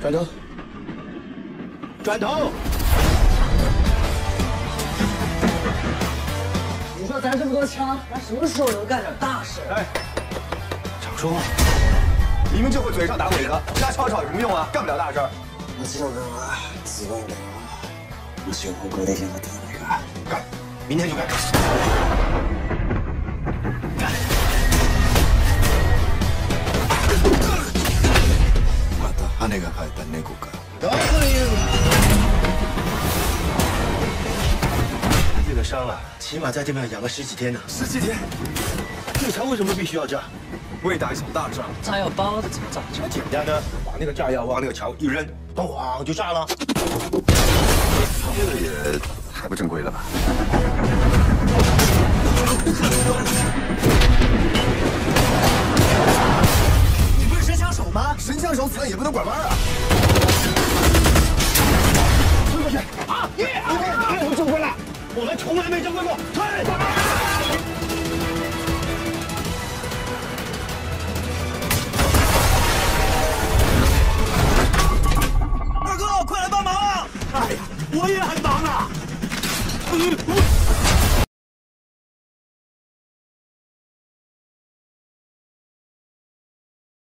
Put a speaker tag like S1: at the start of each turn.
S1: 转头。
S2: 转头你说咱这么多枪，咱什么时候能干点大事？
S1: 哎，少说话！你们就会嘴上打鬼子，瞎吵吵有什么用啊？干不了大事。
S2: 我就跟我自问的，我学会各地性的特那个，
S1: 干，明天就干。干！
S3: また羽が生えた猫か。
S1: 告诉你，这个伤啊，起码在这边养个十几天呢。
S3: 十几天？
S1: 这个枪为什么必须要炸？
S3: 为打一场大仗。
S2: 炸药包怎么炸？
S1: 很简单的，把那个炸药往那个墙一扔，咣就炸了。
S3: 这也太不正规了吧？
S2: 枪手
S3: 子弹也不能拐弯啊！
S1: 推过去啊！耶！太不正规了，我们从来没正规过。退！
S2: 二哥，快来帮忙啊！
S1: 哎呀，我也很忙啊嗯。